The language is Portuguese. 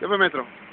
¿Qué fue, metro?